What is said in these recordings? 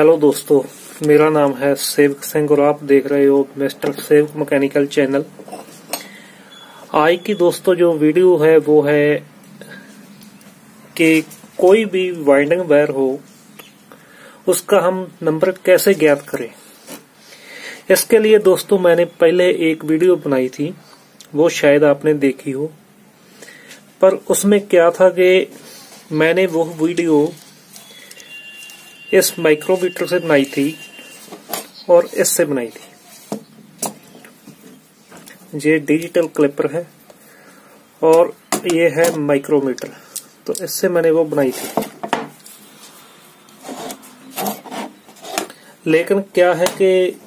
Hello दोस्तों, मेरा नाम है सेवक सिंह और आप देख रहे हो मिस्टर सेवक मैकेनिकल चैनल। आज की दोस्तों जो वीडियो है वो है कि कोई भी वाइंडिंग वायर हो, उसका हम नंबर कैसे ज्ञात करें। इसके लिए दोस्तों मैंने पहले एक वीडियो बनाई थी, वो शायद आपने देखी हो, पर उसमें क्या था कि मैंने वो वीडियो इस माइक्रोमीटर से बनाई थी और इससे बनाई थी। ये डिजिटल क्लिपर है और ये है माइक्रोमीटर तो इससे मैंने वो बनाई थी। लेकिन क्या है कि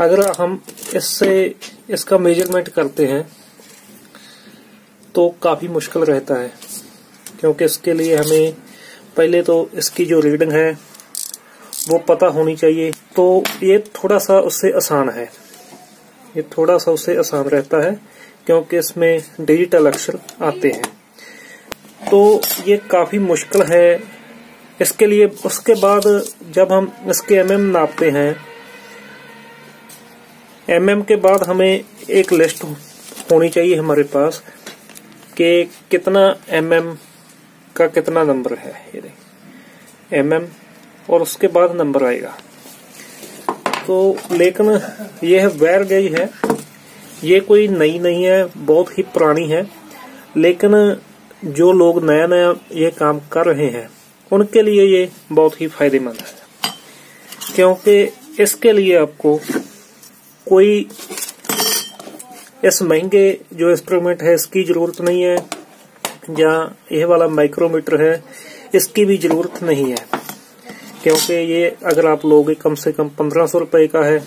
अगर हम इससे, इसका मेज़रमेंट करते हैं तो काफ़ी मुश्किल रहता है, क्योंकि इसके लिए हमें पहले तो इसकी जो रीडिंग है, वो पता होनी चाहिए। तो ये थोड़ा सा उससे आसान है। ये थोड़ा सा उससे आसान रहता है, क्योंकि इसमें डिजिटल अक्षर आते हैं। तो ये काफ़ी मुश्किल है। इसके लिए, उसके बाद जब हम इसके एमएम नापते हैं एमएम के बाद हमें एक लिस्ट होनी चाहिए हमारे पास कि कितना एमएम का कितना नंबर है ये देखिए एम एम और उसके बाद नंबर आएगा। तो लेकिन यह वैर गई है। ये कोई नई नहीं है, बहुत ही पुरानी है। लेकिन जो लोग नया नया ये काम कर रहे हैं, उनके लिए ये बहुत ही फ़ायदेमंद है। क्योंकि इसके लिए आपको कोई, इस महँगे जो इंस्ट्रूमेंट है, इसकी ज़रूरत नहीं है। या यह वाला माइक्रोमीटर है, इसकी भी ज़रूरत नहीं है। क्योंकि ये अगर आप लोगे कम से कम पंद्रह सौ रुपए का है,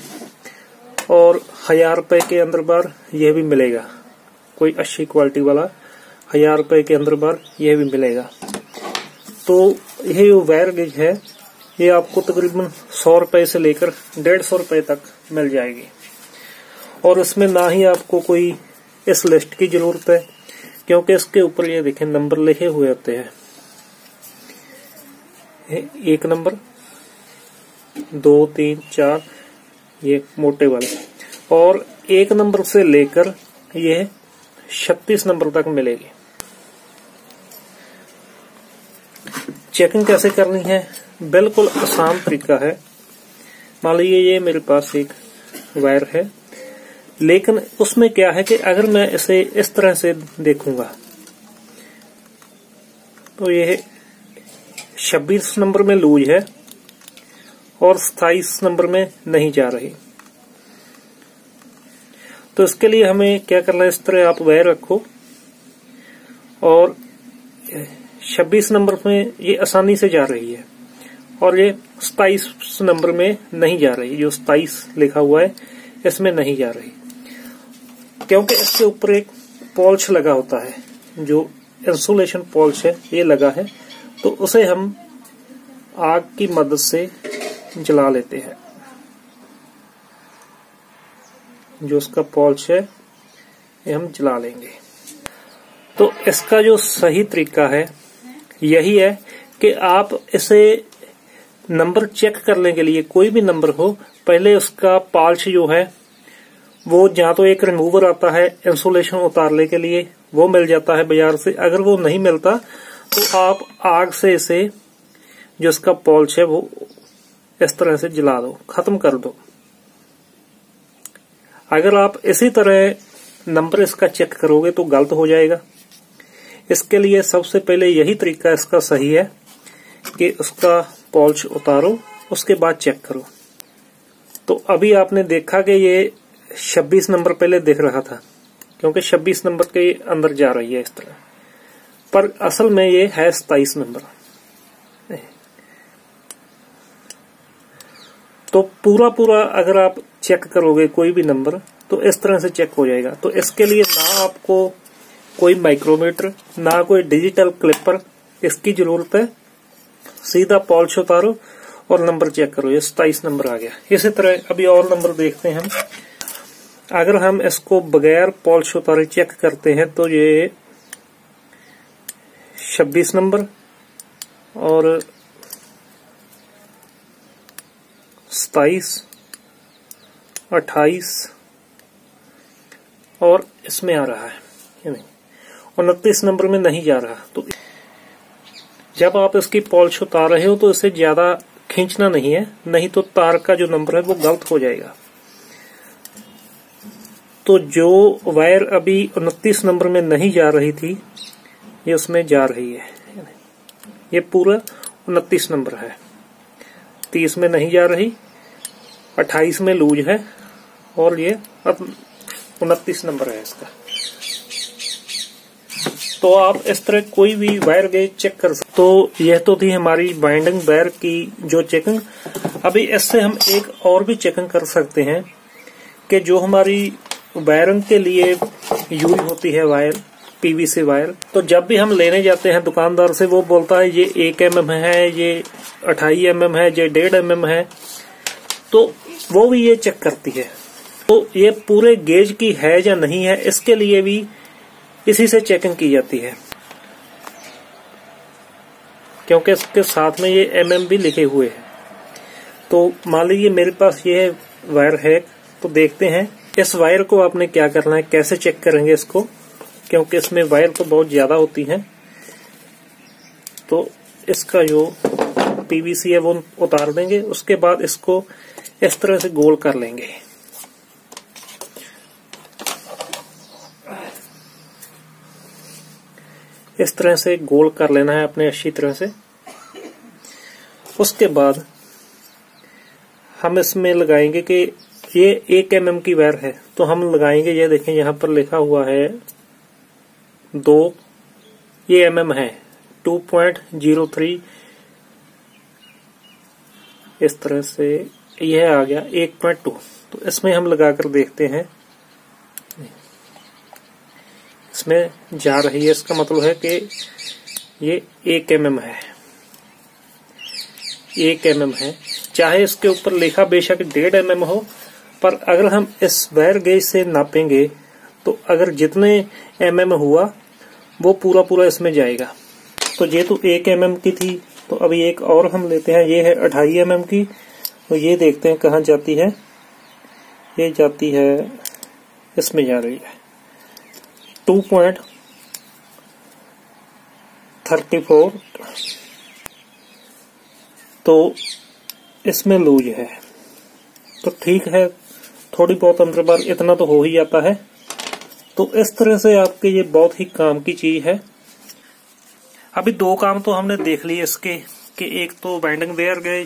और हज़ार रुपए के अंदर बार यह भी मिलेगा। कोई अच्छी क्वालिटी वाला हज़ार रुपए के अंदर बार यह भी मिलेगा। तो यह जो वायर गेज है, ये आपको तकरीबन सौ रुपए से लेकर डेढ़ सौ रुपए तक मिल जाएगी। और इसमें ना ही आपको कोई इस लिस्ट की ज़रूरत है क्योंकि इसके ऊपर ये देखें, नंबर लिखे हुए होते हैं। एक नंबर, दो, तीन, चार, ये मोटे वाले। और एक नंबर से लेकर ये छत्तीस नंबर तक मिलेगी। चेकिंग कैसे करनी है? बिल्कुल आसान तरीका है। मान लीजिए ये मेरे पास एक वायर है। लेकिन उसमें क्या है कि अगर मैं इसे इस तरह से देखूँगा तो ये 26 नंबर में लूज है और सताइस नंबर में नहीं जा रही। तो इसके लिए हमें क्या करना है? इस तरह आप वह रखो और 26 नंबर में ये आसानी से जा रही है और ये सताइस नंबर में नहीं जा रही। जो सताइस लिखा हुआ है, इसमें नहीं जा रही। क्योंकि इसके ऊपर एक पॉल्च लगा होता है, जो इंसुलेशन पॉल्च है, ये लगा है तो उसे हम आग की मदद से जला लेते हैं। जो उसका पॉल्च है, ये हम जला लेंगे। तो इसका जो सही तरीका है, यही है कि आप इसे नंबर चेक करने के लिए, कोई भी नंबर हो, पहले उसका पाल्च जो है वो जहाँ तो एक रिमूवर आता है इंसुलेशन उतारने के लिए वो मिल जाता है बाज़ार से। अगर वो नहीं मिलता तो आप आग से इसे, जो इसका पॉल्च है, वो इस तरह से जला दो, खत्म कर दो। अगर आप इसी तरह नंबर इसका चेक करोगे तो गलत हो जाएगा। इसके लिए सबसे पहले यही तरीका इसका सही है कि उसका पॉल्च उतारो, उसके बाद चेक करो। तो अभी आपने देखा कि ये छब्बीस नंबर पहले दिख रहा था, क्योंकि छब्बीस नंबर के अंदर जा रही है इस तरह। पर असल में ये है सताइस नंबर। तो पूरा पूरा अगर आप चेक करोगे कोई भी नंबर तो इस तरह से चेक हो जाएगा। तो इसके लिए ना आपको कोई माइक्रोमीटर ना कोई डिजिटल क्लिपर इसकी ज़रूरत है। सीधा पॉलिश उतारो और नंबर चेक करो। ये सताइस नंबर आ गया। इसी तरह अभी और नंबर देखते हैं हम। अगर हम इसको बगैर पॉलिश उतारे चेक करते हैं तो ये 26 नंबर और सताइस, अट्ठाईस और इसमें आ रहा है उनतीस नंबर में नहीं जा रहा। तो जब आप इसकी पॉलिश उतार रहे हो तो इसे ज़्यादा खींचना नहीं है, नहीं तो तार का जो नंबर है, वो गलत हो जाएगा। तो जो वायर अभी उनतीस नंबर में नहीं जा रही थी, ये उसमें जा रही है। ये पूरा उनतीस नंबर है। तीस में नहीं जा रही, अट्ठाईस में लूज है, और ये अब उनतीस नंबर है इसका। तो आप इस तरह कोई भी वायर गेज चेक कर सकते तो यह तो थी हमारी बाइंडिंग वायर की जो चेकिंग। अभी इससे हम एक और भी चेकिंग कर सकते हैं कि जो हमारी वायरिंग के लिए यूज़ होती है वायर, पीवीसी वायर। तो जब भी हम लेने जाते हैं दुकानदार से, वो बोलता है, ये एक एम mm है, ये अठाई एम mm है, ये डेढ़ एम mm है। तो वो भी ये चेक करती है। तो ये पूरे गेज की है या नहीं है, इसके लिए भी इसी से चेकिंग की जाती है। क्योंकि इसके साथ में ये एम mm भी लिखे हुए हैं। तो मान लीजिए मेरे पास ये वायर है तो देखते हैं। इस वायर को आपने क्या करना है? कैसे चेक करेंगे इसको? क्योंकि इसमें वायर तो बहुत ज़्यादा होती है। तो इसका जो पीवीसी है, वो उतार देंगे। उसके बाद इसको इस तरह से गोल कर लेंगे। इस तरह से गोल कर लेना है अपने अच्छी तरह से। उसके बाद हम इसमें लगाएँगे कि ये एक एम की वायर है। तो हम लगाएँगे, ये देखें, यहाँ पर लिखा हुआ है दो, ये एम mm है। Two point zero three. इस तरह से यह आ गया, एक पॉइंट टू। तो इसमें हम लगाकर देखते हैं। इसमें जा रही है, इसका मतलब है कि ये एक एम mm है। एक एम mm है। चाहे इसके ऊपर लिखा बेशक डेढ़ एम mm हो पर अगर हम इस वायर गेज से नापेंगे तो अगर जितने एम mm हुआ, वो पूरा पूरा इसमें जाएगा। तो ये तो एक एम mm की थी तो अभी एक और हम लेते हैं। ये है अढ़ाई एम mm की तो ये देखते हैं कहाँ जाती है। ये जाती है, इसमें जा रही है। टू पॉइंट थर्टी फोर तो इसमें लूज है। तो ठीक है थोड़ी बहुत अंदर बार इतना तो हो ही जाता है। तो इस तरह से आपके ये बहुत ही काम की चीज़ है। अभी दो काम तो हमने देख लिए इसके, कि एक तो बैंडिंग वेयर गए,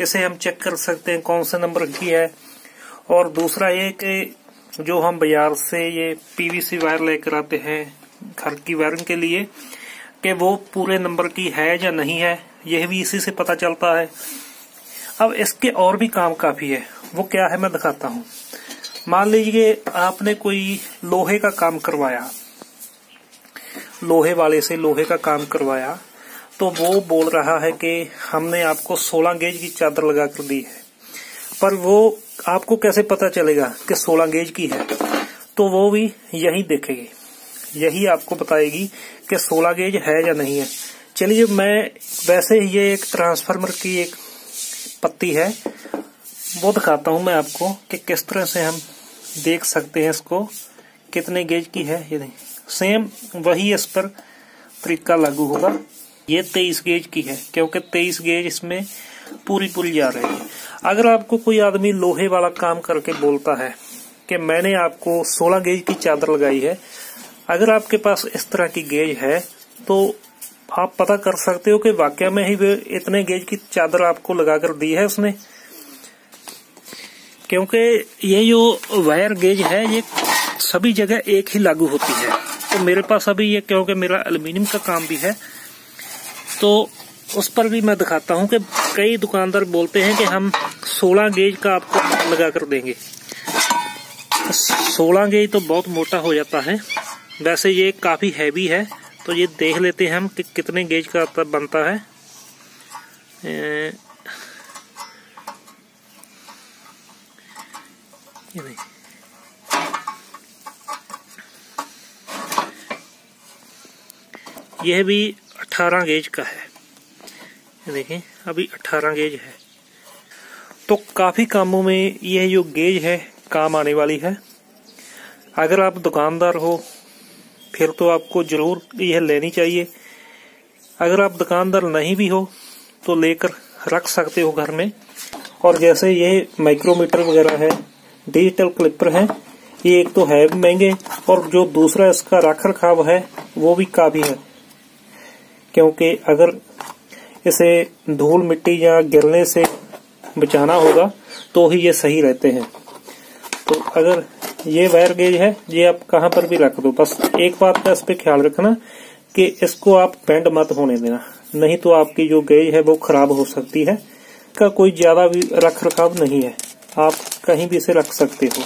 इसे हम चेक कर सकते हैं कौन से नंबर की है। और दूसरा ये कि जो हम बाज़ार से ये पीवीसी वायर लेकर आते हैं, घर की वायरिंग के लिए, कि वो पूरे नंबर की है या नहीं है, यह भी इसी से पता चलता है। अब इसके और भी काम काफ़ी है। वो क्या है मैं दिखाता हूँ। मान लीजिए आपने कोई लोहे का काम करवाया। लोहे वाले से लोहे का काम करवाया तो वो बोल रहा है कि हमने आपको 16 गेज की चादर लगा कर दी है। पर वो आपको कैसे पता चलेगा कि 16 गेज की है? तो वो भी यही देखेगी। यही आपको बताएगी कि 16 गेज है या नहीं है। चलिए मैं वैसे ही ये एक ट्रांसफार्मर की एक पत्ती है। वो दिखाता हूँ मैं आपको कि किस तरह से हम देख सकते हैं इसको। कितने गेज की है ये सेम वही इस पर तरीका लागू होगा। ये तेईस गेज की है, क्योंकि तेईस गेज इसमें पूरी पूरी जा रही है। अगर आपको कोई आदमी लोहे वाला काम करके बोलता है कि मैंने आपको 16 गेज की चादर लगाई है, अगर आपके पास इस तरह की गेज है तो आप पता कर सकते हो कि वाक्य में ही इतने गेज की चादर आपको लगाकर दी है उसने। क्योंकि ये जो वायर गेज है, ये सभी जगह एक ही लागू होती है। तो मेरे पास अभी ये, क्योंकि मेरा एल्यूमिनियम का काम भी है तो उस पर भी मैं दिखाता हूँ कि कई दुकानदार बोलते हैं कि हम 16 गेज का आपको लगा कर देंगे। 16 गेज तो बहुत मोटा हो जाता है। वैसे ये काफ़ी हैवी है। तो ये देख लेते हैं हम कि कितने गेज का आता बनता है। यह भी 18 गेज का है। देखें अभी 18 गेज है। तो काफ़ी कामों में यह जो गेज है, काम आने वाली है। अगर आप दुकानदार हो फिर तो आपको ज़रूर यह लेनी चाहिए। अगर आप दुकानदार नहीं भी हो तो लेकर रख सकते हो घर में। और जैसे ये माइक्रोमीटर वगैरह है, डिजिटल क्लिपर है, ये एक तो है भी महँगे, और जो दूसरा इसका रख रखाव है, वो भी काफ़ी है। क्योंकि अगर इसे धूल मिट्टी या गिरने से बचाना होगा तो ही ये सही रहते हैं। तो अगर ये वायर गेज है, ये आप कहाँ पर भी रख दो, बस एक बात का इस पे ख्याल रखना कि इसको आप बेंड मत होने देना। नहीं तो आपकी जो गेज है वो खराब हो सकती है। का कोई ज़्यादा भी रख रखाव नहीं है। आप कहीं भी इसे रख सकते हो।